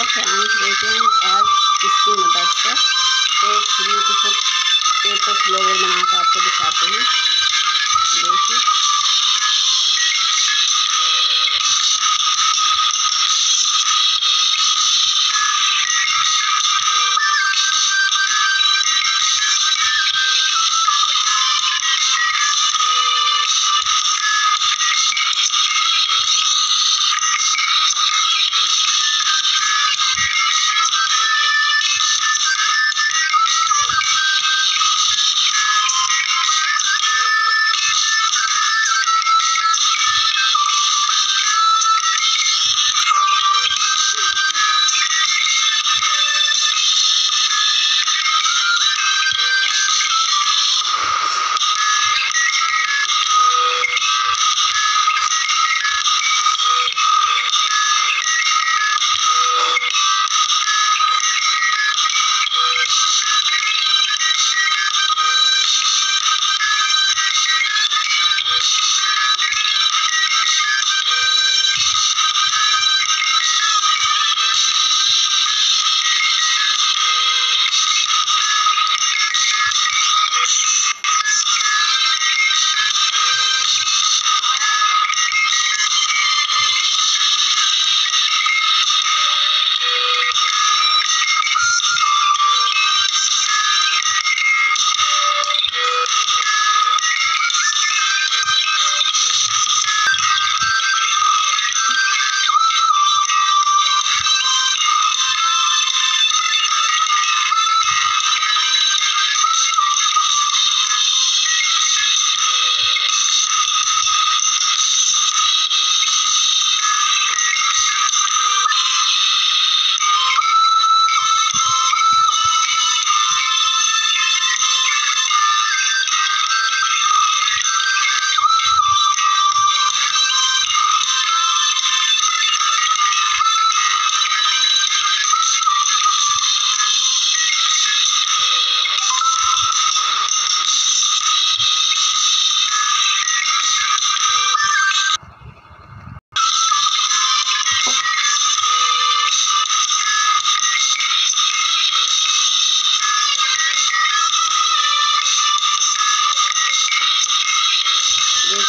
Hello friends देखिए हम आज इसकी मदद से। एक ब्यूटीफुल पेपर फ्लोवर बना कर आपको दिखाते हैं। देखिए।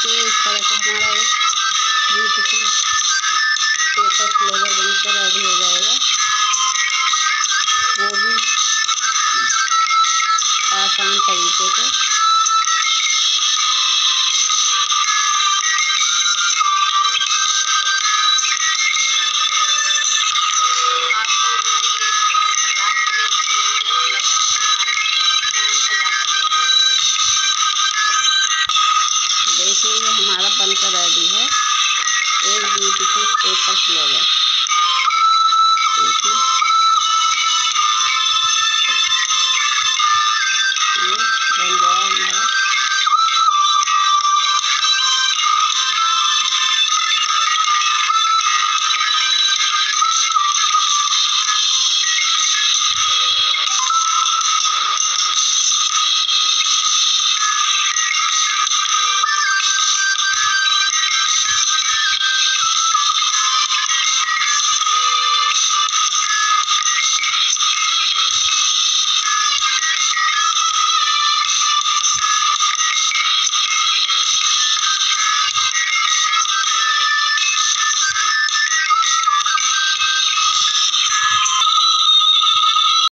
देखिए इस तरह से हमारा एक ब्यूटीफुल पेपर फ्लोवर बनकर रेडी हो जाएगा हमारा बनकर रेडी है। एक ब्यूटीफुल पेपर फ्लोवर